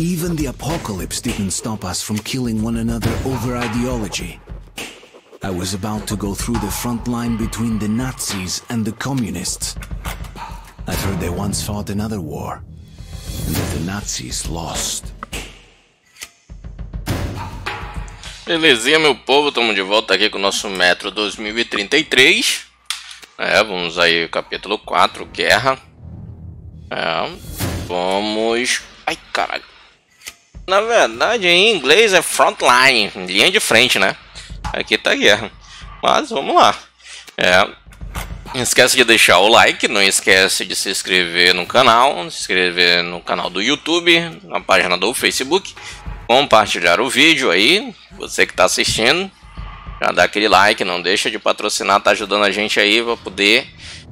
Even the apocalypse didn't stop us from killing one another over ideology. I was about to go through the front line between the Nazis and the communists. I've heard they once fought another war, and that the Nazis lost. Belezinha, meu povo, estamos de volta aqui com o nosso Metro 2033. É, vamos aí, capítulo 4, Guerra. É, vamos... Ai, caralho. Na verdade, em inglês é frontline, linha de frente, né? Aqui tá guerra. Mas vamos lá. É, não esquece de deixar o like, não esquece de se inscrever no canal, se inscrever no canal do YouTube, na página do Facebook, compartilhar o vídeo aí, você que está assistindo, já dá aquele like, não deixa de patrocinar, tá ajudando a gente aí para poder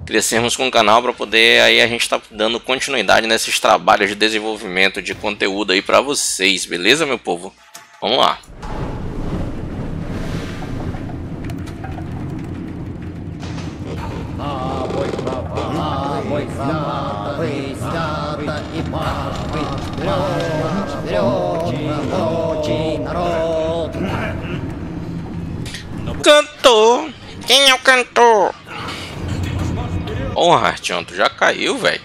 crescermos com o canal para poder aí a gente está dando continuidade nesses trabalhos de desenvolvimento de conteúdo aí para vocês, beleza, meu povo? Vamos lá. Cantor! Quem é o cantor? Porra, Artyom, tu já caiu, velho.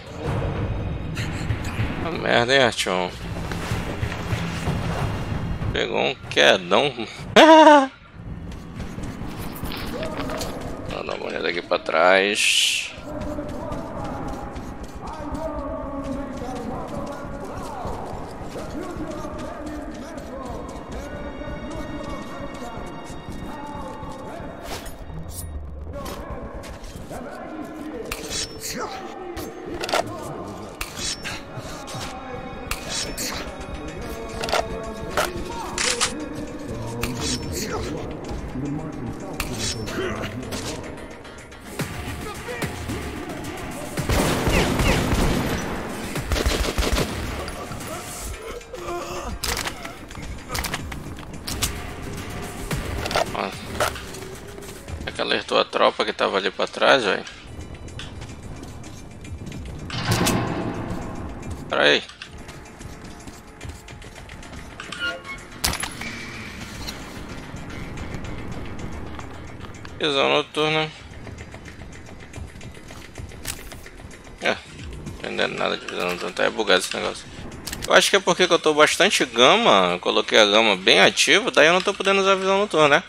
Merda, hein, Artyom? Pegou um quedão. Vou dar uma olhada aqui pra trás. Trás, velho. Pera aí. Visão noturna. É, entendendo nada de visão noturna, tá bugado esse negócio. Eu acho que é porque eu tô bastante gama, coloquei a gama bem ativa, daí eu não tô podendo usar a visão noturna, né?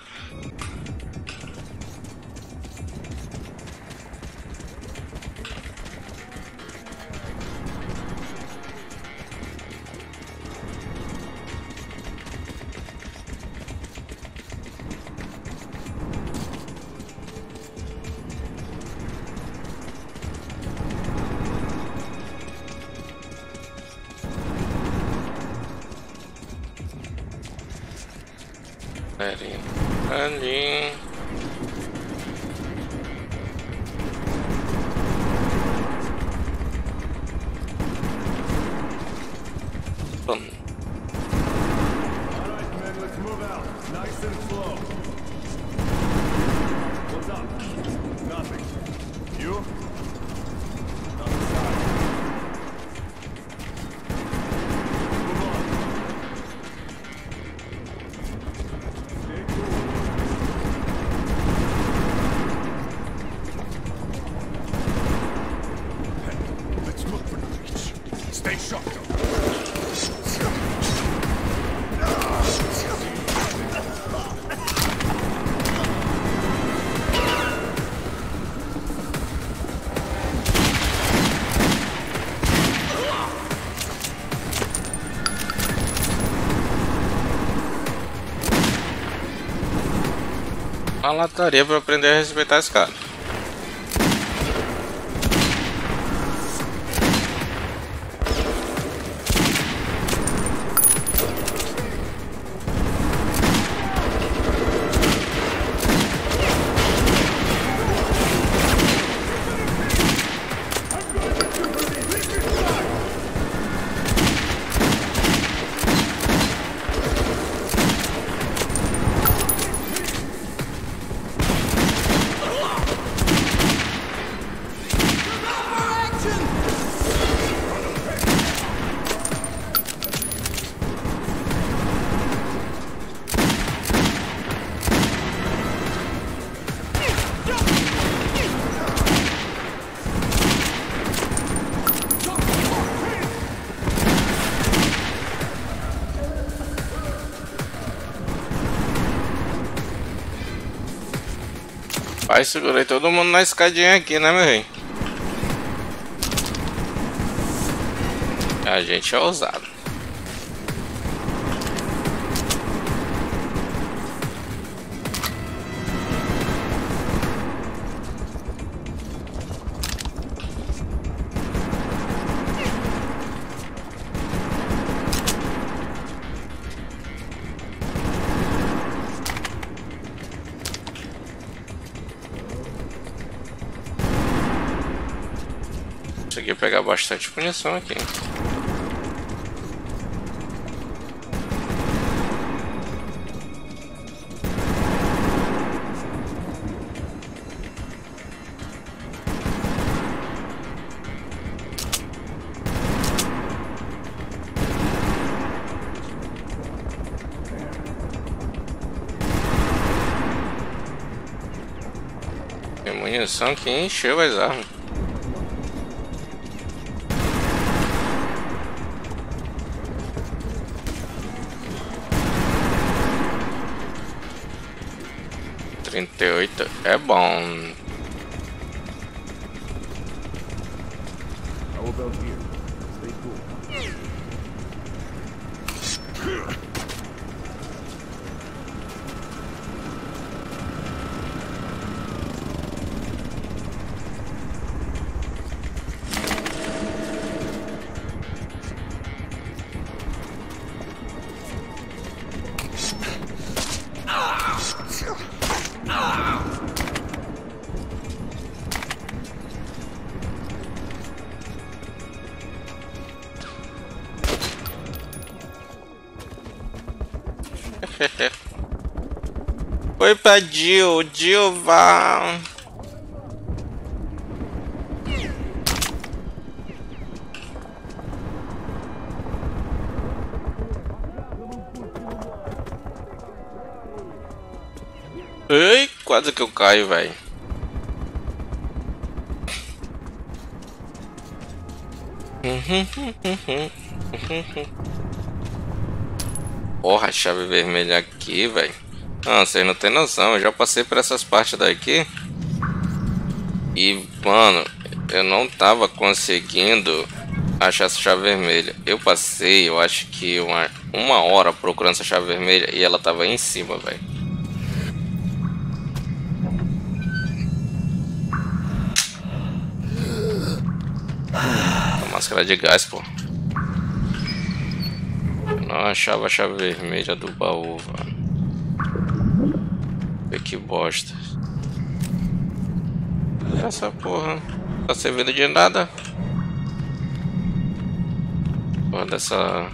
Uma lataria pra aprender a respeitar esse cara. Segurei todo mundo na escadinha aqui, né, meu rei? A gente é ousado. Consegui pegar bastante munição aqui. Tem munição que encheu as armas. on pra Jill, Jill vá. Ei, quase que eu caio, velho. Porra, chave vermelha aqui, velho. Não, vocês não tem noção. Eu já passei por essas partes daqui. E, mano, eu não tava conseguindo achar essa chave vermelha. Eu passei, eu acho que uma, uma hora procurando essa chave vermelha e ela tava em cima, velho. Máscara de gás, pô. Eu não achava a chave vermelha do baú, velho. Vê Que bosta. Essa porra tá servindo de nada. Porra dessa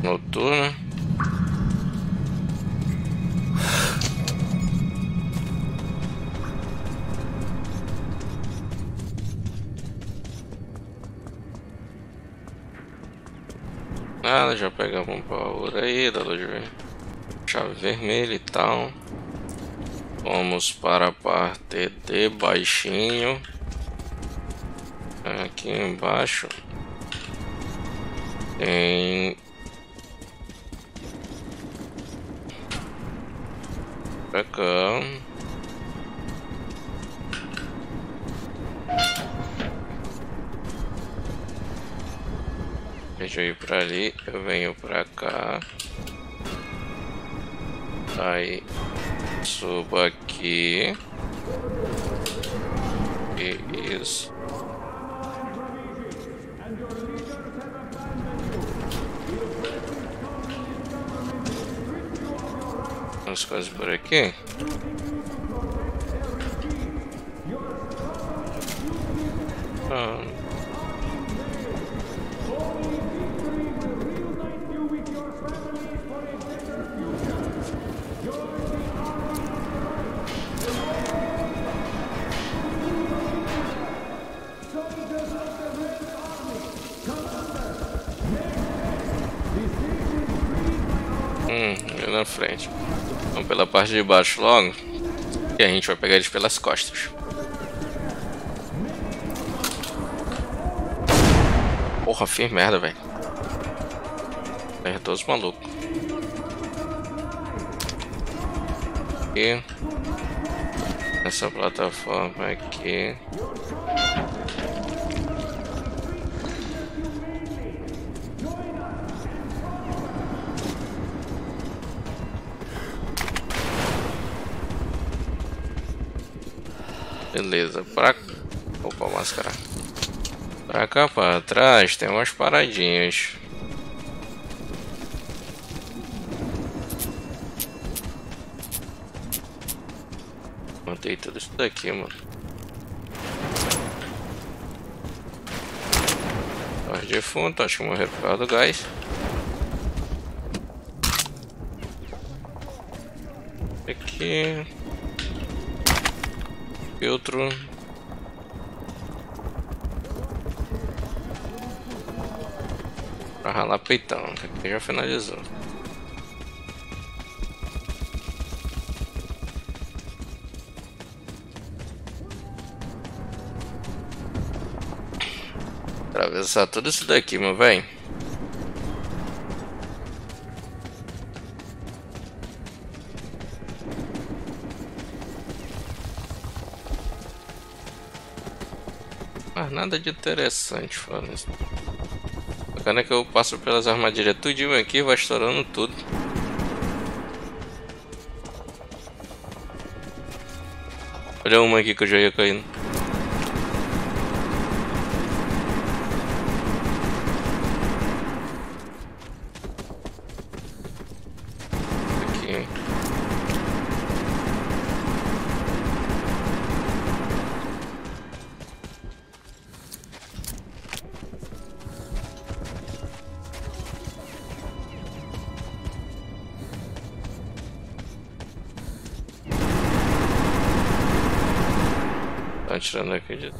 noturna. Nada, já pegamos um baú aí, da luz ver- chave vermelha e tal. Vamos para a parte de baixinho. Aqui embaixo tem pra cá. Deixa eu ir pra ali, eu venho pra cá. Aí subo aqui. E isso. As coisas por aqui. Ah. Na frente. Vamos pela parte de baixo logo. E a gente vai pegar eles pelas costas. Porra, fiz merda, velho. Acertou os malucos. aqui. Essa plataforma aqui. Beleza, pra... Opa, máscara. Pra cá, pra trás, tem umas paradinhas. Matei tudo isso daqui, mano. Os defuntos, acho que morreram por causa do gás. Aqui filtro. Pra ralar peitão, já finalizou. Atravessar tudo isso daqui, meu velho. Nada de interessante falando isso. Bacana é que eu passo pelas armadilhas tudinho aqui vai estourando tudo. Olha uma aqui que eu já ia caindo. Tá atirando aqui de...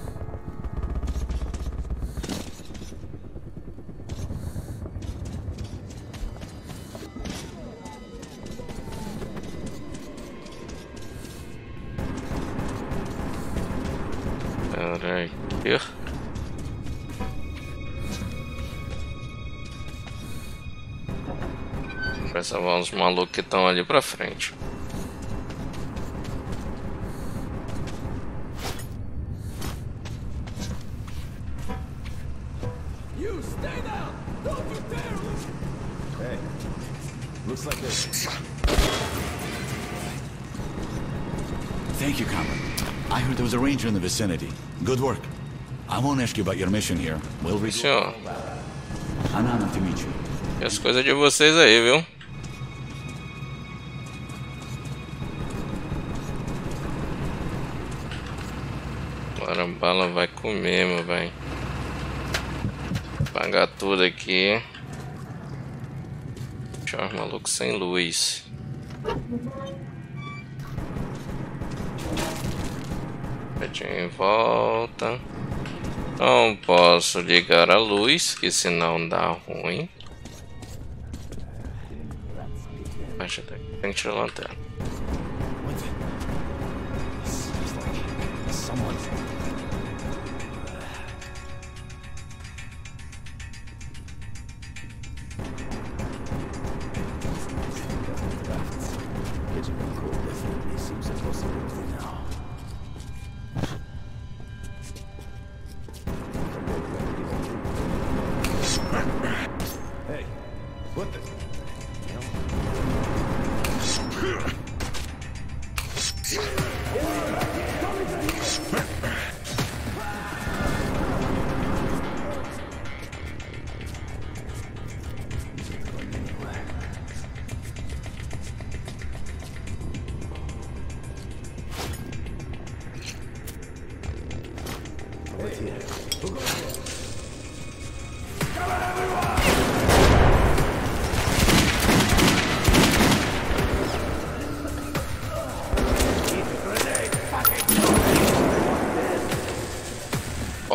Caralho. Vai salvar uns malucos que estão ali pra frente. Ranger in the vicinity. Good work. I won't ask you about your mission here. We'll to meet you. e as coisas de vocês aí, viu? Agora a bala vai comer, meu velho. Pagar tudo aqui. Deixar os malucos sem luz. Petinho em volta. Não posso ligar a luz, que senão dá ruim. Tem que tirar a lanterna.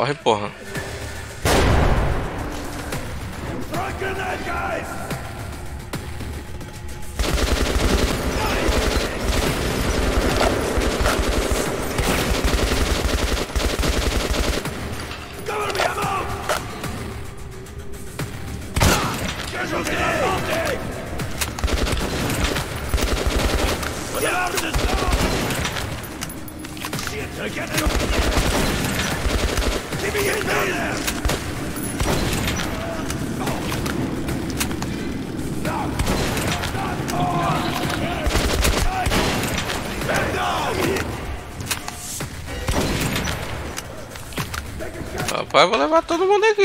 Corre, porra. Cover me, I'm out! Casualty!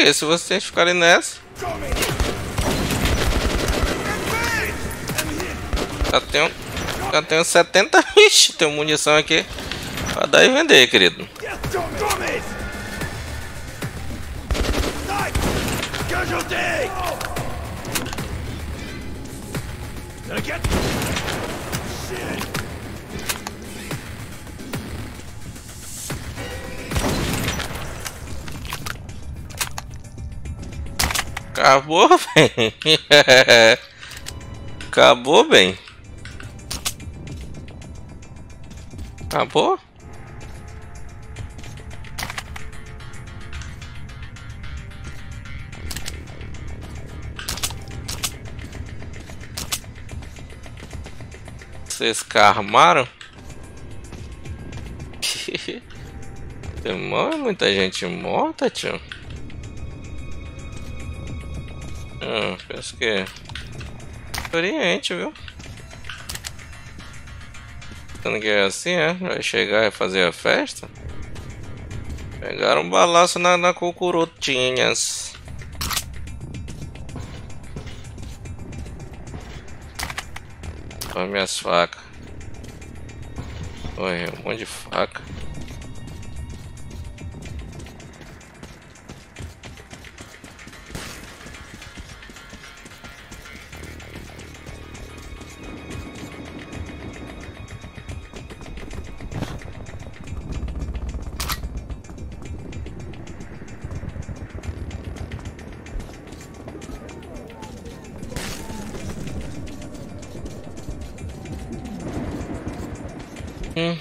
Aqui. Se vocês ficarem nessa. Já tenho. Já tenho 70. Ixi, tenho munição aqui. Pra dar e vender, querido. Casualty! Get? Acabou, bem. Acabou, bem. Acabou? Vocês carmaram? Tem mu- muita gente morta, tio. Hum, penso que. Experiente, viu? Pensando que é assim, é? Vai chegar e fazer a festa? Pegaram um balaço na, na cucurutinhas. Olha minhas facas. Oi, um monte de faca.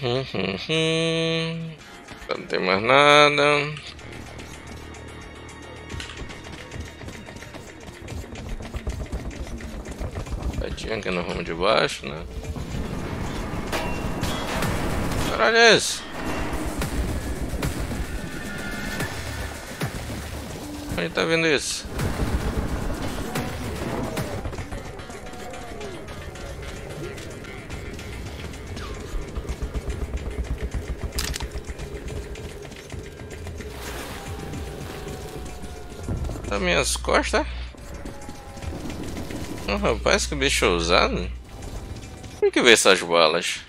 Uhum, uhum. Não tem mais nada. Tadinha aqui no rumo de baixo, né? Caralho é esse? Onde tá vendo isso? Tá minhas costas? Rapaz, que bicho ousado. Por que ver essas balas?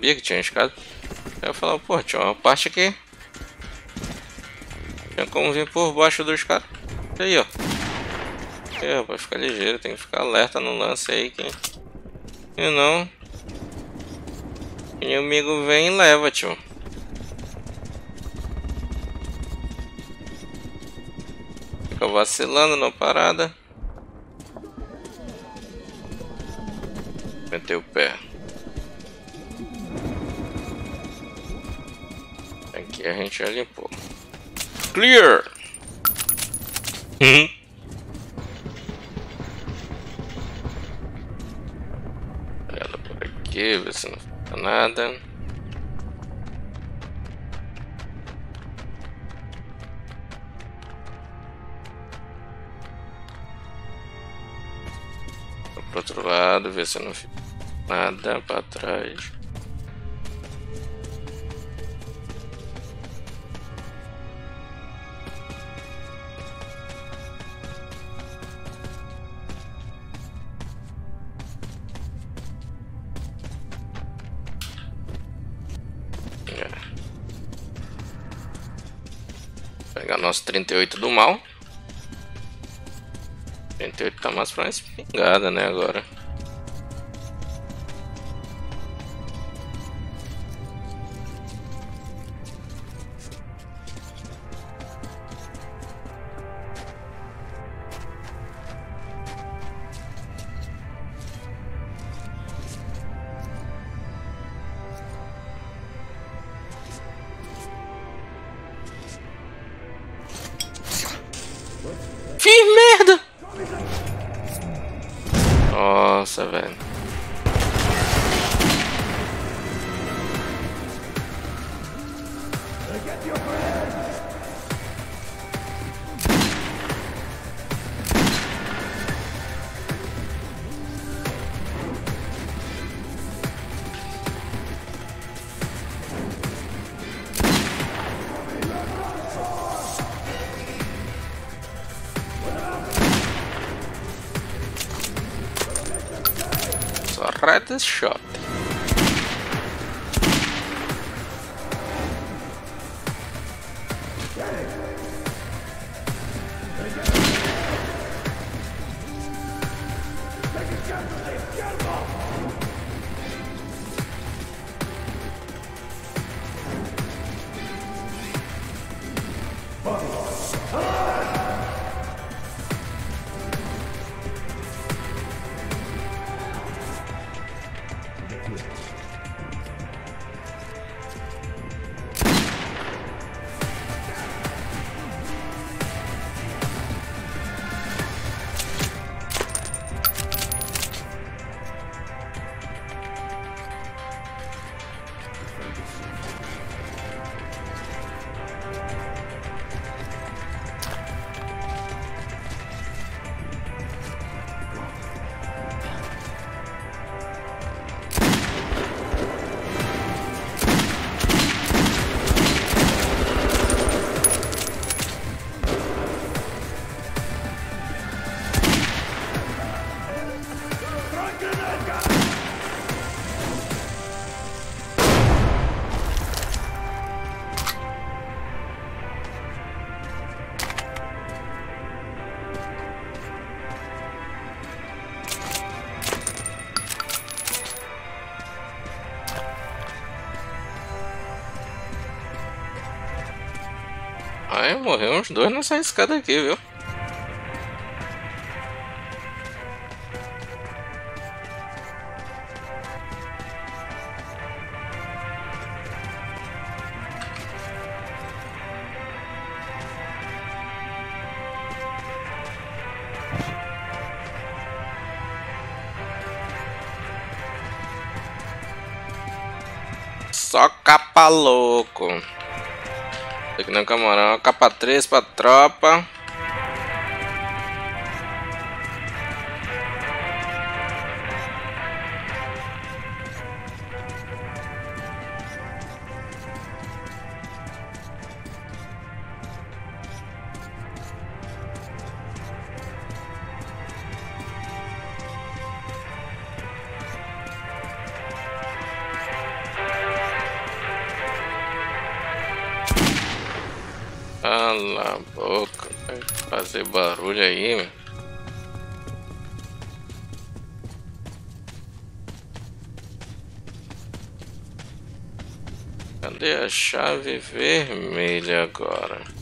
Sabia que tinha escada. Eu falava, pô, tinha uma parte aqui. Tinha como vir por baixo dos caras. Aí, ó. Aí, rapaz, fica ligeiro, tem que ficar alerta no lance aí. Quem... E não. Inimigo vem e leva, tio. Fica vacilando na parada. Meteu o pé. Aqui a gente já limpou. Clear! Uhum. Olha por aqui, ver se não falta nada. Pro outro lado, ver se não fica nada pra trás. Pegar nosso 38 do mal. 38 tá mais pra uma espingarda, né, agora. Só red Ai, morreu uns dois nessa escada aqui, viu? Só capa louco. Na camarão, capa 3 pra tropa. Cala a boca, vai fazer barulho aí, meu. Cadê a chave vermelha agora?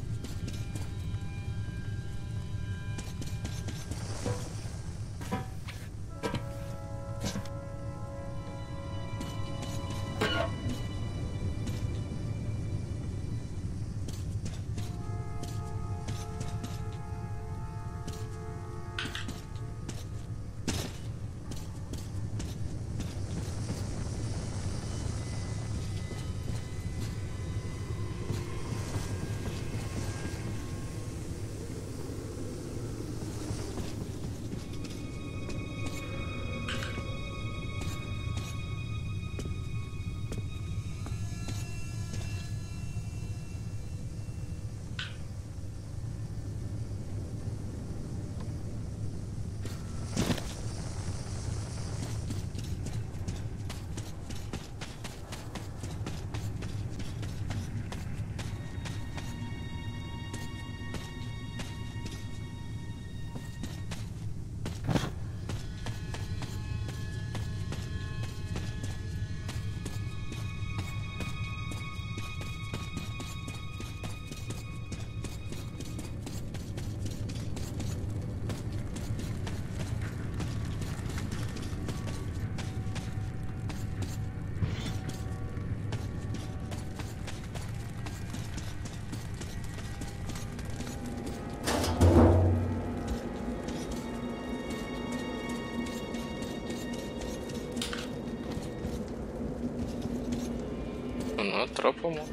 Uma tropa morta.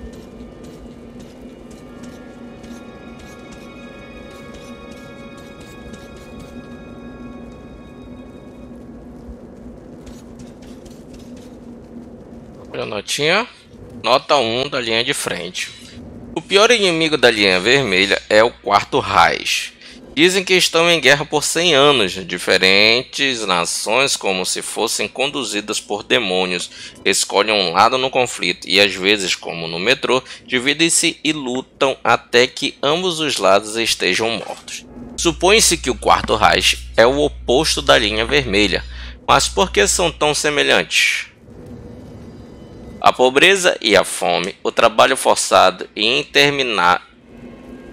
Olha notinha. Nota 1 da linha de frente. O pior inimigo da linha vermelha é o quarto Reich. Dizem que estão em guerra por 100 anos, diferentes nações, como se fossem conduzidas por demônios, escolhem um lado no conflito e, às vezes, como no metrô, dividem-se e lutam até que ambos os lados estejam mortos. Supõe-se que o Quarto Reich é o oposto da linha vermelha, mas por que são tão semelhantes? A pobreza e a fome, o trabalho forçado e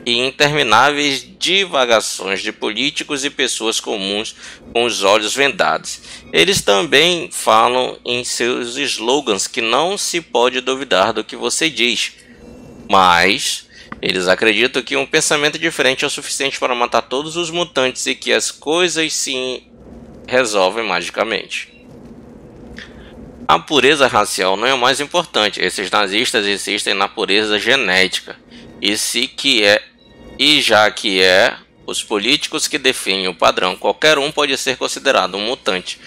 e intermináveis divagações de políticos e pessoas comuns com os olhos vendados. Eles também falam em seus slogans que não se pode duvidar do que você diz, mas eles acreditam que um pensamento diferente é o suficiente para matar todos os mutantes e que as coisas se resolvem magicamente. A pureza racial não é o mais importante. Esses nazistas insistem na pureza genética. E se que é e já que é os políticos que definem o padrão, qualquer um pode ser considerado um mutante.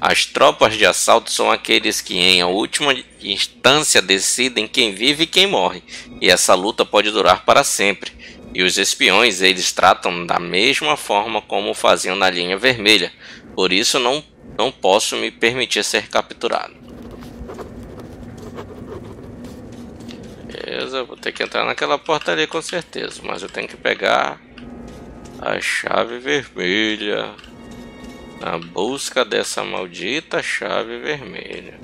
As tropas de assalto são aqueles que, em última instância, decidem quem vive e quem morre, e essa luta pode durar para sempre. E os espiões eles tratam da mesma forma como faziam na linha vermelha, por isso não, não posso me permitir ser capturado. Beleza, vou ter que entrar naquela porta ali com certeza, mas eu tenho que pegar a chave vermelha na busca dessa maldita chave vermelha.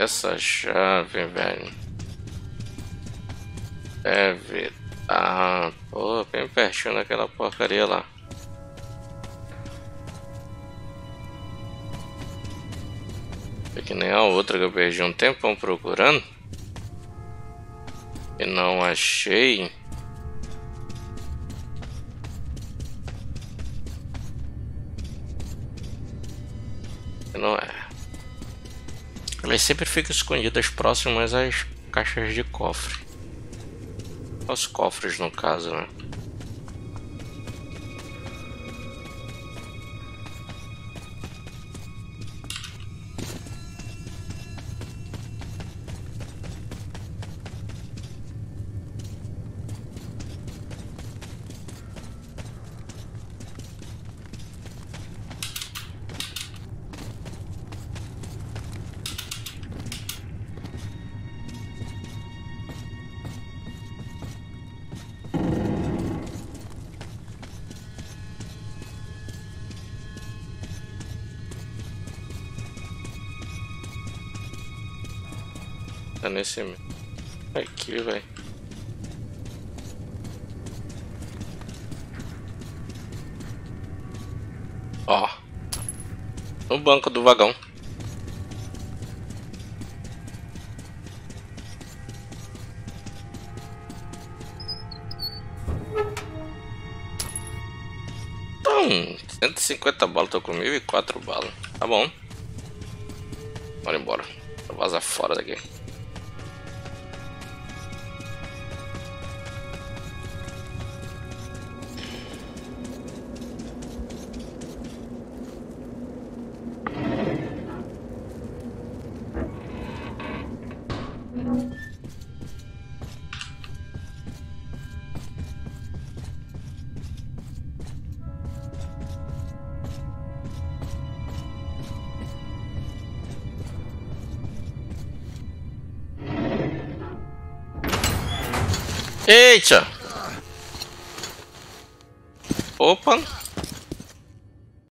Essa chave, velho. Deve ah, pô, bem pertinho daquela porcaria lá. É que nem a outra que eu perdi um tempão procurando. E não achei. Elas sempre ficam escondidas próximas às caixas de cofre. Aos cofres, no caso, né? Aqui, velho. Ó. No banco do vagão. Então, 150 balas, tô com 1004 balas. Tá bom. Bora embora. Vou vazar fora daqui. Opa!